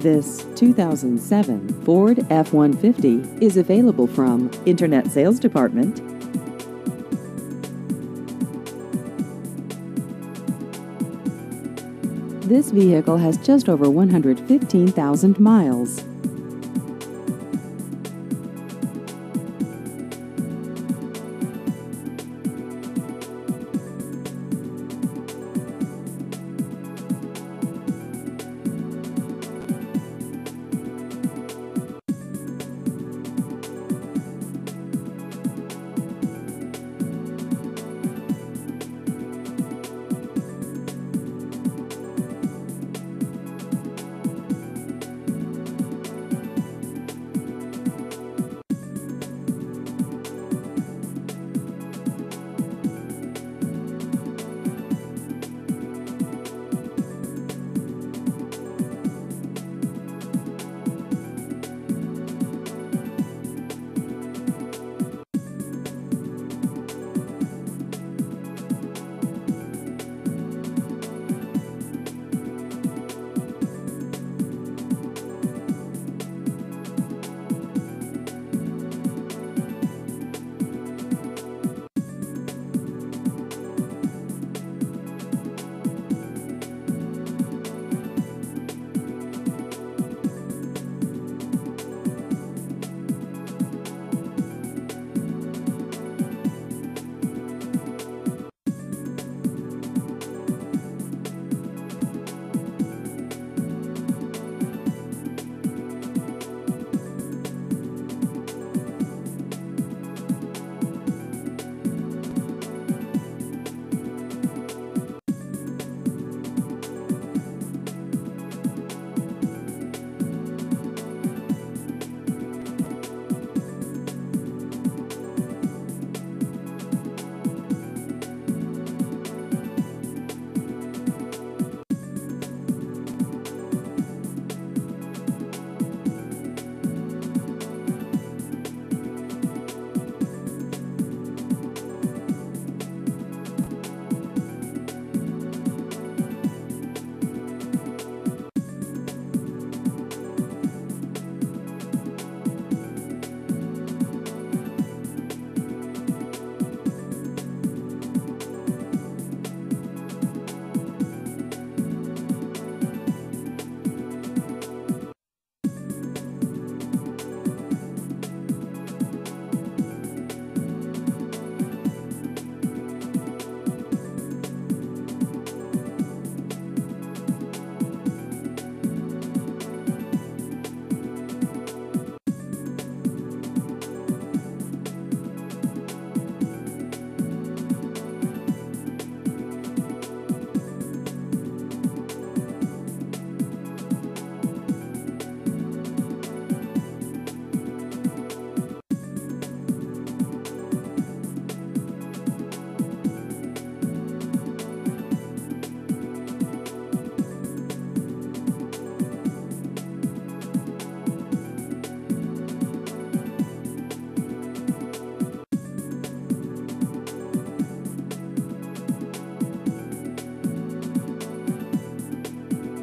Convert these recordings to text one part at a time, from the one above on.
This 2007 Ford F-150 is available from Internet Sales Department. This vehicle has just over 115,000 miles.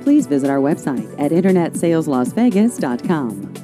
Please visit our website at InternetSalesLasVegas.com.